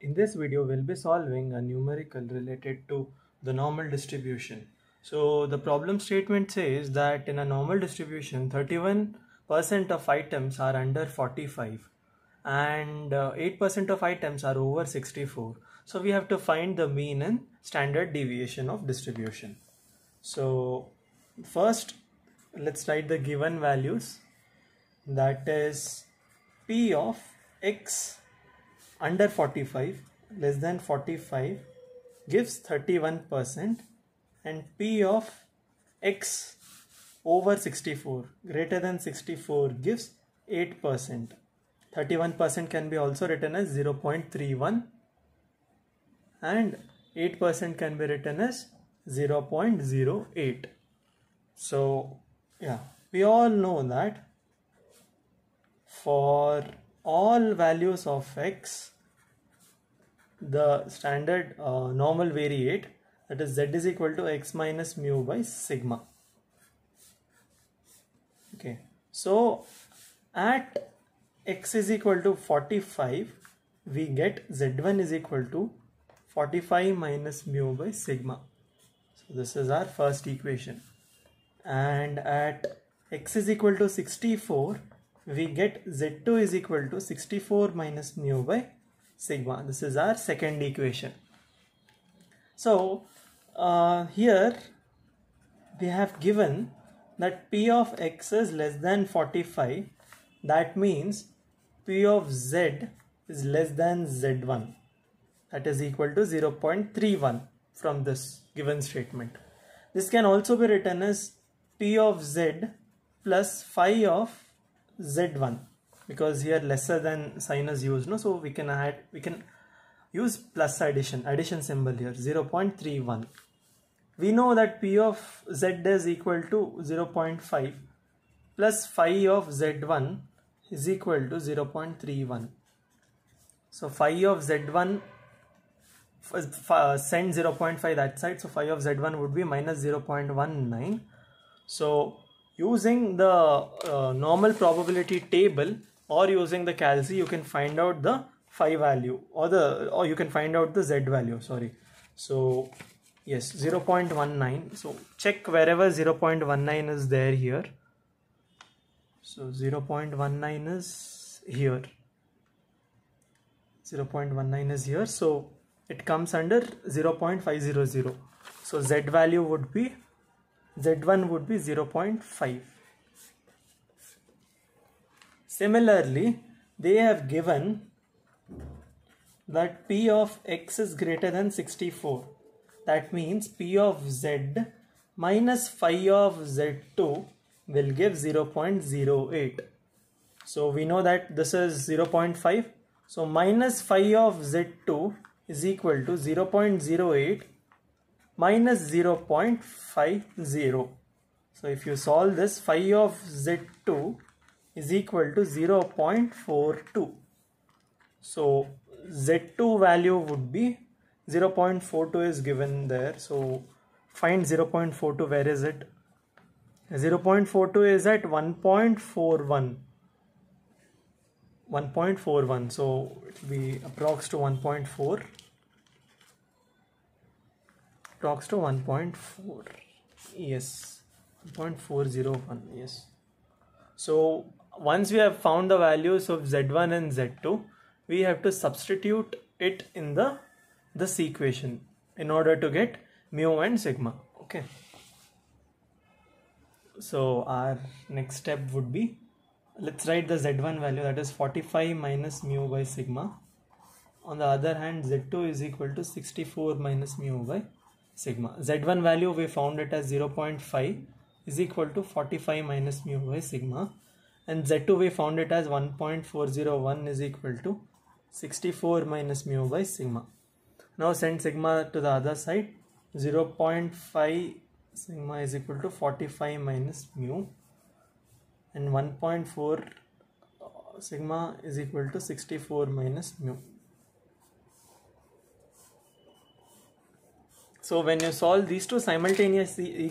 In this video, we'll be solving a numerical related to the normal distribution. So the problem statement says that in a normal distribution, 31% of items are under 45 and uh, 8% of items are over 64. So we have to find the mean and standard deviation of distribution. So first, let's write the given values. That is P of X under 45 less than 45 gives 31% and P of X over 64 greater than 64 gives 8%. 31% can be also written as 0.31 and 8% can be written as 0.08. So yeah, we all know that for all values of x the standard uh, normal variate that is z is equal to x minus mu by sigma. Okay. So at x is equal to 45 we get z1 is equal to 45 minus mu by sigma. So this is our first equation. And at x is equal to 64 we get z2 is equal to 64 minus mu by sigma. This is our second equation. So uh, here we have given that p of x is less than 45. That means p of z is less than z1. That is equal to 0.31 from this given statement. This can also be written as p of z plus phi of z1 because here lesser than sign is used no? So we can add we can use plus addition addition symbol here 0.31 we know that p of z is equal to 0.5 plus phi of z1 is equal to 0.31 so phi of z1 uh, send 0.5 that side so phi of z1 would be minus 0.19 so using the uh, normal probability table or using the calci you can find out the phi value or the or you can find out the z value sorry. So yes 0.19 so check wherever 0.19 is there here. So 0.19 is here. 0.19 is here. So it comes under 0.500 so z value would be z1 would be 0.5 similarly they have given that p of x is greater than 64 that means p of z minus phi of z2 will give 0.08 so we know that this is 0.5 so minus phi of z2 is equal to 0.08 minus 0.50 so if you solve this phi of z2 is equal to 0.42 so z2 value would be 0.42 is given there. So find 0.42 where is it? 0.42 is at 1.41 1.41 so it will be approx to 1.4 approx to 1.4 yes 1.401 yes. So once we have found the values of z1 and z2 we have to substitute it in the this equation in order to get mu and sigma okay. So our next step would be let's write the z1 value that is 45 minus mu by sigma. On the other hand z2 is equal to 64 minus mu by sigma. Z1 value we found it as 0.5 is equal to 45 minus mu by sigma. And z2 we found it as 1.401 is equal to 64 minus mu by sigma. Now send sigma to the other side. 0.5 sigma is equal to 45 minus mu. And 1.4 sigma is equal to 64 minus mu so when you solve these two simultaneous equations